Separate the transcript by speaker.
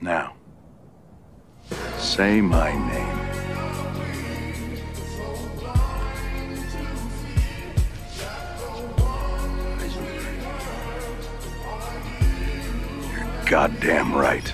Speaker 1: Now, say my name. You're goddamn right.